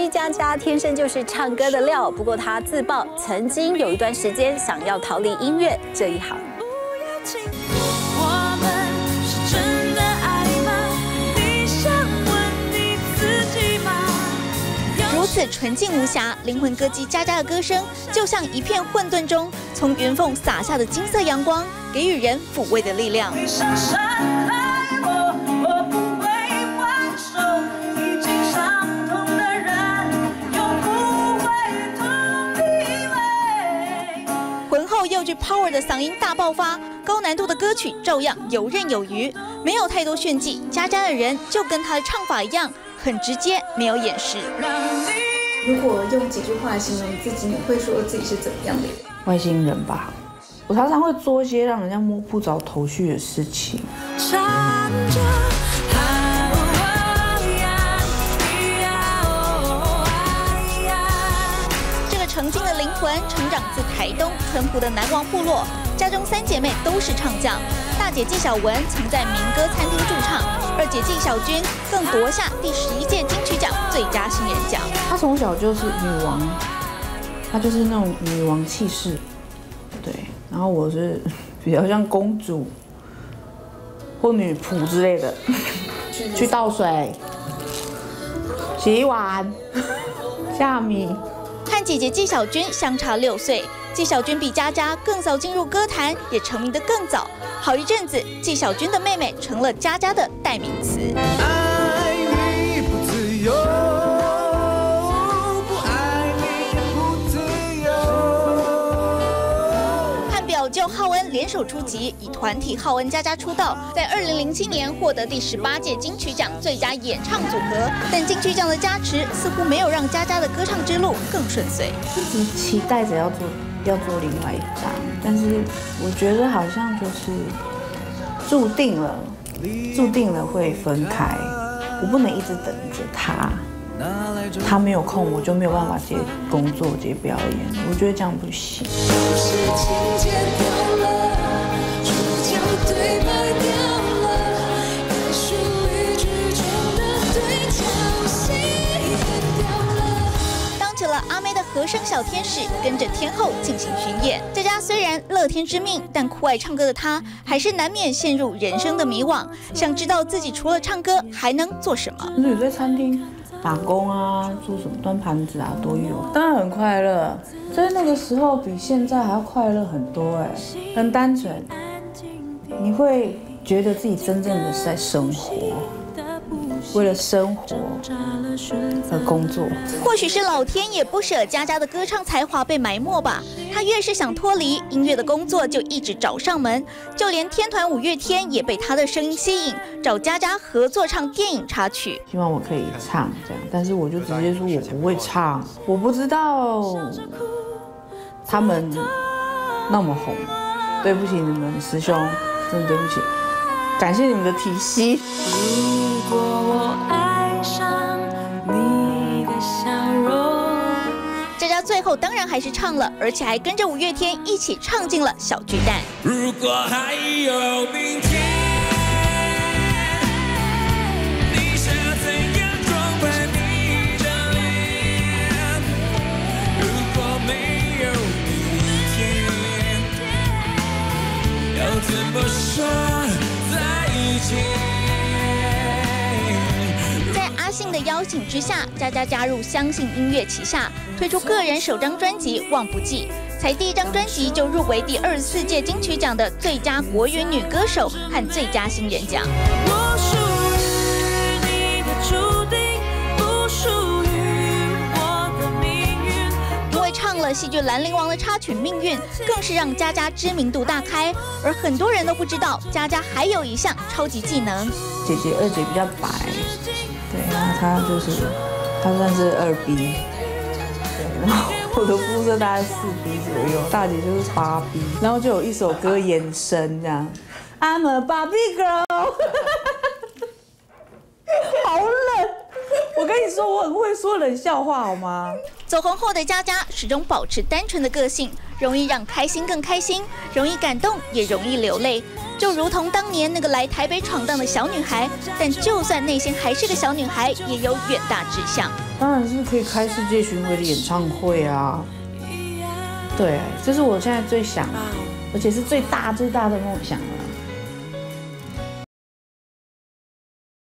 于佳佳天生就是唱歌的料，不过她自曝曾经有一段时间想要逃离音乐这一行。如此纯净无瑕，灵魂歌姬佳佳的歌声就像一片混沌中从云缝洒下的金色阳光，给予人抚慰的力量。Power 的嗓音大爆发，高难度的歌曲照样游刃有余，没有太多炫技。佳佳的人就跟他的唱法一样，很直接，没有掩饰。如果用几句话形容自己，你会说自己是怎么样的人？外星人吧。我常常会做一些让人家摸不着头绪的事情。曾成长自台东淳朴的南王部落，家中三姐妹都是唱将。大姐纪晓雯曾在民歌餐厅驻唱，二姐纪晓君更夺下第十一届金曲奖最佳新人奖。她从小就是女王，她就是那种女王气势，对。然后我是比较像公主或女仆之类的，去倒水、洗碗、下米。姐姐纪晓君相差六岁，纪晓君比佳佳更早进入歌坛，也成名的更早。好一阵子，纪晓君的妹妹成了佳佳的代名词。就浩恩联手出击，以团体浩恩佳佳出道，在二零零七年获得第十八届金曲奖最佳演唱组合。但金曲奖的加持似乎没有让佳佳的歌唱之路更顺遂。一直期待着要做要做另外一张，但是我觉得好像就是注定了，注定了会分开。我不能一直等着他。他没有空，我就没有办法接工作、接表演。我觉得这样不行。当起了阿妹的和声小天使，跟着天后进行巡演。在家虽然乐天知命，但酷爱唱歌的她，还是难免陷入人生的迷惘，想知道自己除了唱歌还能做什么。你在餐厅。打工啊，做什么端盘子啊都有，当然很快乐。在那个时候比现在还要快乐很多哎，很单纯。你会觉得自己真正的是在生活。为了生活而工作，或许是老天也不舍佳佳的歌唱才华被埋没吧。他越是想脱离音乐的工作，就一直找上门。就连天团五月天也被他的声音吸引，找佳佳合作唱电影插曲。希望我可以唱这样，但是我就直接说我不会唱，我不知道他们那么红。对不起你们师兄，真的对不起。感谢你们的提携。如果我爱上你的笑容，佳佳最后当然还是唱了，而且还跟着五月天一起唱进了小巨蛋。如果还有明天，在阿信的邀请之下，佳佳加入相信音乐旗下，推出个人首张专辑《忘不记》，才第一张专辑就入围第二十四届金曲奖的最佳国语女歌手和最佳新人奖。戏剧《兰陵王》的插曲《命运》更是让佳佳知名度大开，而很多人都不知道佳佳还有一项超级技能。姐姐二姐比较白，对，然后她就是她算是二 B，对，然后我的肤色大概四 B 左右，大姐就是八 B，然后就有一首歌延伸这样，I'm a Barbie girl，好冷。我跟你说，我很会说冷笑话，好吗？走红后的佳佳始终保持单纯的个性，容易让开心更开心，容易感动也容易流泪。就如同当年那个来台北闯荡的小女孩，但就算内心还是个小女孩，也有远大志向。当然是可以开世界巡回的演唱会啊！对，这是我现在最想，而且是最大最大的梦想了。